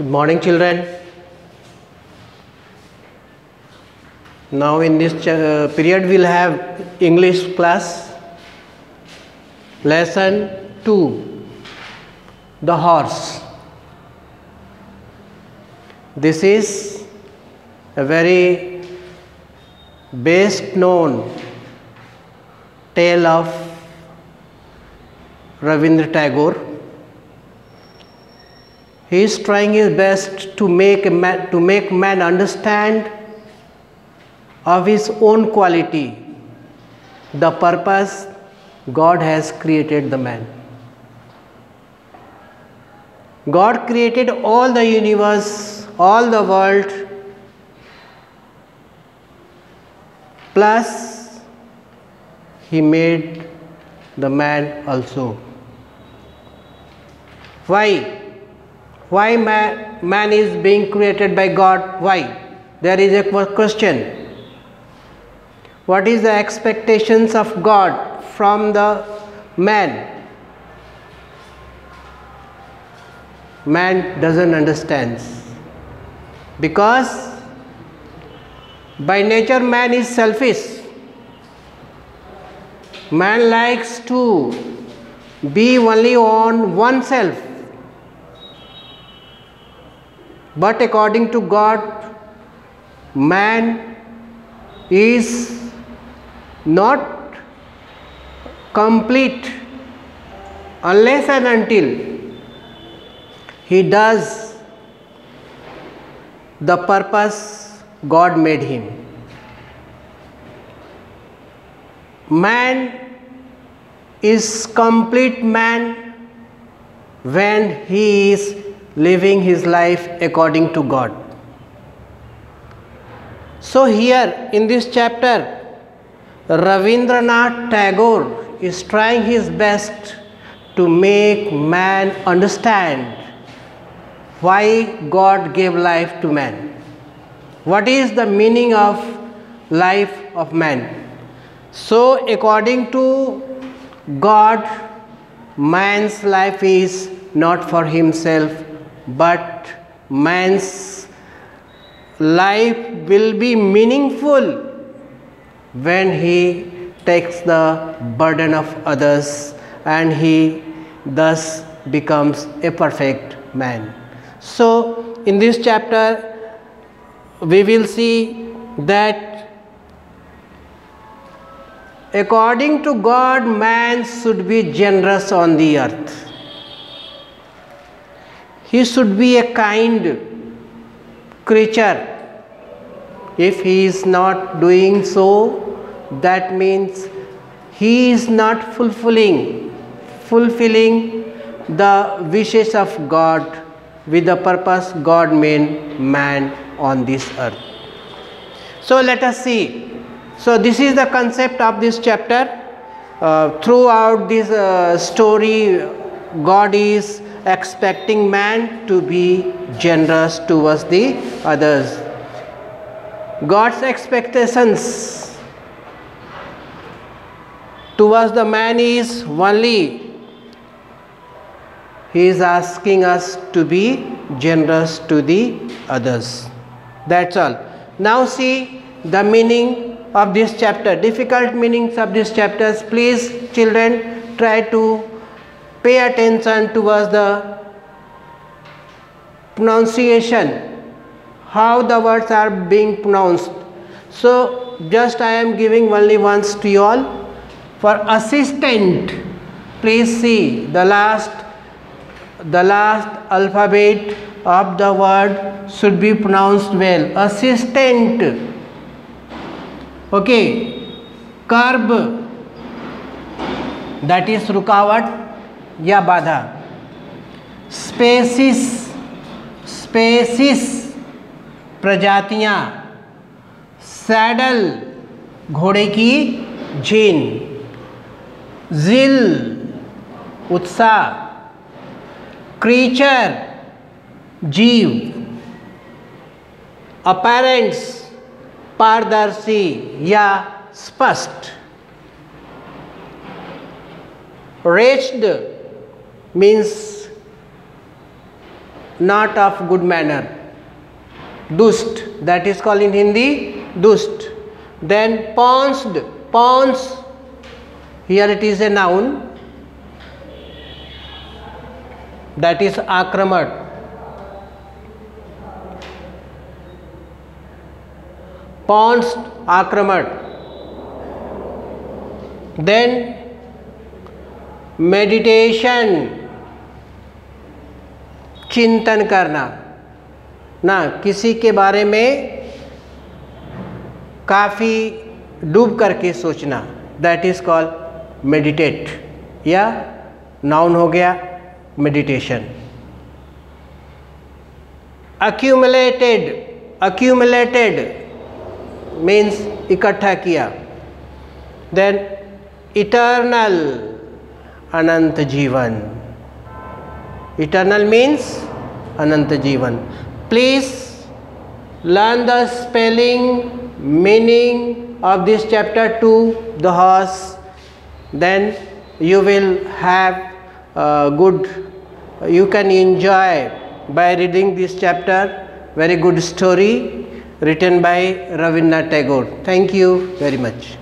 Good morning, children. Now, in this uh, period, we'll have English class, lesson 2 The Horse. This is a very best known tale of Ravindra Tagore. He is trying his best to make, man, to make man understand of his own quality, the purpose God has created the man. God created all the universe, all the world, plus He made the man also. Why? Why man, man is being created by God? Why? There is a question. What is the expectations of God from the man? Man doesn't understand because by nature man is selfish. Man likes to be only on oneself. But according to God, man is not complete unless and until he does the purpose God made him. Man is complete man when he is living his life according to God. So, here in this chapter, Ravindranath Tagore is trying his best to make man understand why God gave life to man. What is the meaning of life of man? So, according to God, man's life is not for himself, but man's life will be meaningful when he takes the burden of others and he thus becomes a perfect man. So, in this chapter, we will see that according to God, man should be generous on the earth. He should be a kind creature. If he is not doing so, that means he is not fulfilling fulfilling the wishes of God with the purpose God made man on this earth. So let us see. So this is the concept of this chapter. Uh, throughout this uh, story, God is expecting man to be generous towards the others. God's expectations towards the man is only he is asking us to be generous to the others. That's all. Now see the meaning of this chapter. Difficult meanings of this chapters. Please, children, try to pay attention towards the pronunciation how the words are being pronounced. So just I am giving only once to you all. For assistant please see the last the last alphabet of the word should be pronounced well. Assistant. Okay. Curb. That is rukavat. या बाधा? Spaces spaces प्रजातियाँ। Saddle घोड़े की झीन जिल उत्साह। Creature जीव। अपेरेंट्स पारदर्शी या स्पष्ट। Wretched means not of good manner. Dust, that is called in Hindi dust. Then pounced, pounce, here it is a noun, that is akramat. Pounced, akramat. Then meditation चिंतन करना। ना, किसी के बारे में काफ़ी डूब करके सोचना। दैट इज़ कॉल मेडिटेट या नाउन हो गया मेडिटेशन अक्यूमुलेटेड अक्यूमलेटेड मीन्स इकट्ठा किया। देन इटर्नल अनंत जीवन। Eternal means ananta jivan please learn the spelling meaning of this chapter to the horse. Then you will have uh, good you can enjoy by reading this chapter. Very good story written by Rabindranath Tagore. Thank you very much